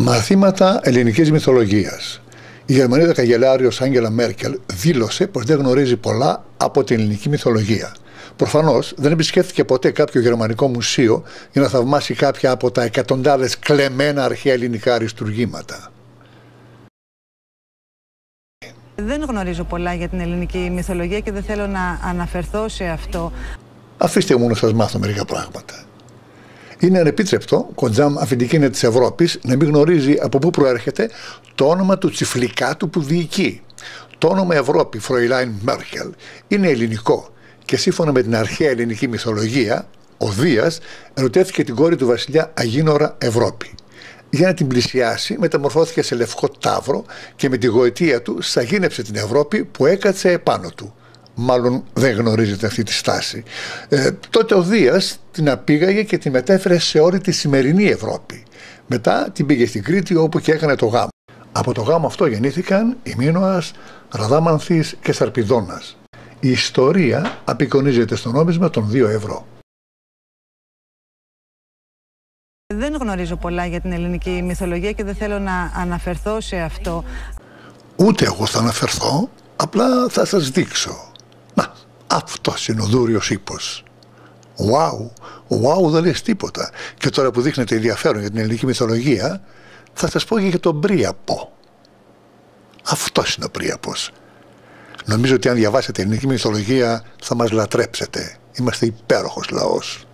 Μαθήματα ελληνικής μυθολογίας. Η Γερμανίδα καγκελάριο Άγγελα Μέρκελ δήλωσε πως δεν γνωρίζει πολλά από την ελληνική μυθολογία. Προφανώς δεν επισκέφθηκε ποτέ κάποιο γερμανικό μουσείο για να θαυμάσει κάποια από τα εκατοντάδες κλεμμένα αρχαία ελληνικά αριστουργήματα. Δεν γνωρίζω πολλά για την ελληνική μυθολογία και δεν θέλω να αναφερθώ σε αυτό. Αφήστε μου να σας μάθω μερικά πράγματα. Είναι ανεπίτρεπτο, κοντζάμ αφεντική της Ευρώπης, να μην γνωρίζει από πού προέρχεται το όνομα του τσιφλικάτου που διοικεί. Το όνομα Ευρώπη, Φροϊλάιν Μέρκελ, είναι ελληνικό και σύμφωνα με την αρχαία ελληνική μυθολογία, ο Δίας ερωτέθηκε την κόρη του βασιλιά Αγίνορα Ευρώπη. Για να την πλησιάσει, μεταμορφώθηκε σε λευκό τάβρο και με τη γοητεία του σαγίνεψε την Ευρώπη που έκατσε επάνω του μάλλον δεν γνωρίζετε αυτή τη στάση. Ε, τότε ο Δίας την απήγαγε και την μετέφερε σε όλη τη σημερινή Ευρώπη. Μετά την πήγε στην Κρήτη όπου και έκανε το γάμο. Από το γάμο αυτό γεννήθηκαν η Μίνωας, Ραδάμανθης και Σαρπιδόνας. Η ιστορία απεικονίζεται στο νόμισμα των 2 ευρώ. Δεν γνωρίζω πολλά για την ελληνική μυθολογία και δεν θέλω να αναφερθώ σε αυτό. Ούτε εγώ θα αναφερθώ, απλά θα σας δείξω. Να, αυτός είναι ο δούριος ύπος. Wow, wow δεν λες τίποτα. Και τώρα που δείχνετε ενδιαφέρον για την ελληνική μυθολογία, θα σας πω και για τον Πρίαπο. Αυτός είναι ο Πρίαπος. Νομίζω ότι αν διαβάσετε ελληνική μυθολογία θα μας λατρέψετε. Είμαστε υπέροχος λαός.